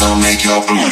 Don't make your blue.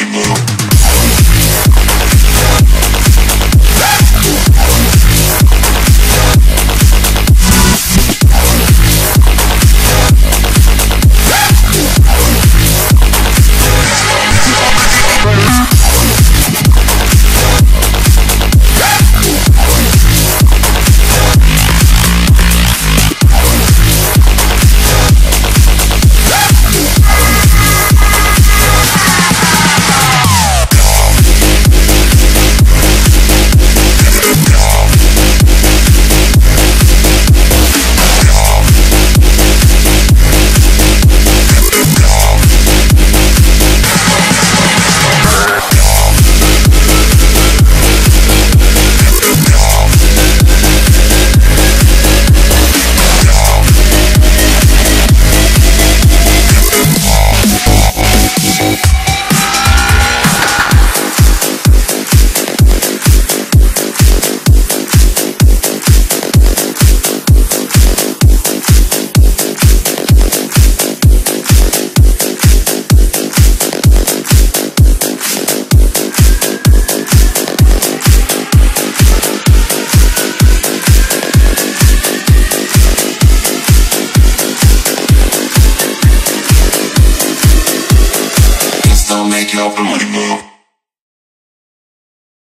Oh, my God.